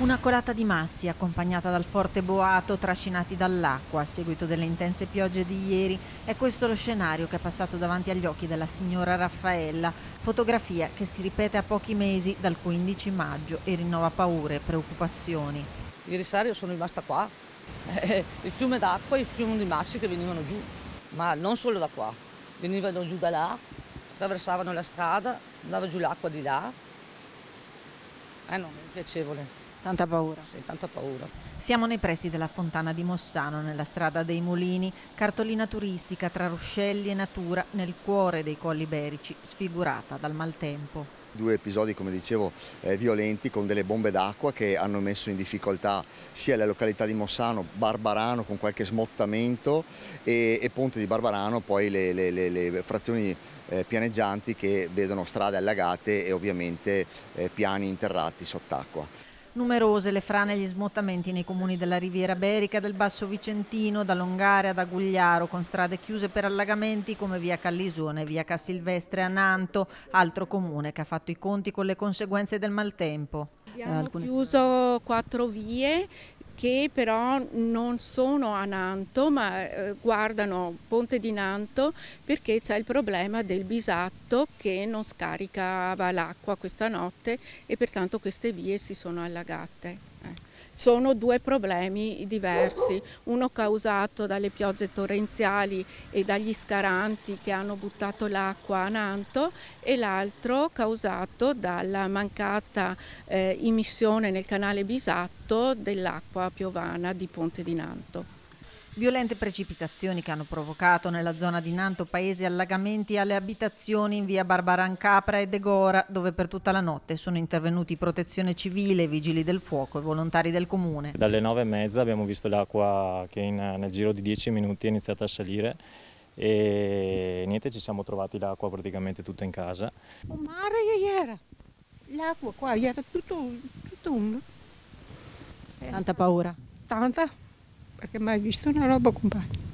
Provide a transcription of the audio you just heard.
Una colata di massi accompagnata dal forte boato trascinati dall'acqua a seguito delle intense piogge di ieri. È questo lo scenario che è passato davanti agli occhi della signora Raffaella, fotografia che si ripete a pochi mesi dal 15 maggio e rinnova paure e preoccupazioni. Ieri sera sono rimasta qua, eh, il fiume d'acqua e il fiume di massi che venivano giù, ma non solo da qua, venivano giù da là, attraversavano la strada, andava giù l'acqua di là. Eh no, è piacevole. Tanta paura. Sì, tanta paura. Siamo nei pressi della fontana di Mossano, nella strada dei Mulini, cartolina turistica tra ruscelli e natura nel cuore dei colli iberici, sfigurata dal maltempo. Due episodi, come dicevo, eh, violenti con delle bombe d'acqua che hanno messo in difficoltà sia la località di Mossano, Barbarano con qualche smottamento e, e Ponte di Barbarano, poi le, le, le, le frazioni eh, pianeggianti che vedono strade allagate e ovviamente eh, piani interrati sott'acqua. Numerose le frane e gli smottamenti nei comuni della Riviera Berica, del Basso Vicentino, da Longare ad Agugliaro, con strade chiuse per allagamenti come via Callisone via Cassilvestre a Nanto, altro comune che ha fatto i conti con le conseguenze del maltempo. Abbiamo eh, chiuso quattro vie che però non sono a Nanto ma eh, guardano Ponte di Nanto perché c'è il problema del bisatto che non scaricava l'acqua questa notte e pertanto queste vie si sono allagate sono due problemi diversi, uno causato dalle piogge torrenziali e dagli scaranti che hanno buttato l'acqua a Nanto e l'altro causato dalla mancata eh, immissione nel canale Bisatto dell'acqua piovana di Ponte di Nanto. Violente precipitazioni che hanno provocato nella zona di Nanto paesi allagamenti alle abitazioni in via Barbarancapra e De Gora, dove per tutta la notte sono intervenuti protezione civile, vigili del fuoco e volontari del comune. Dalle nove e mezza abbiamo visto l'acqua che in, nel giro di dieci minuti è iniziata a salire e niente, ci siamo trovati l'acqua praticamente tutta in casa. Un mare era, l'acqua qua era tutto, tutto uno. Tanta paura? Tanta perché mai visto una roba compagna.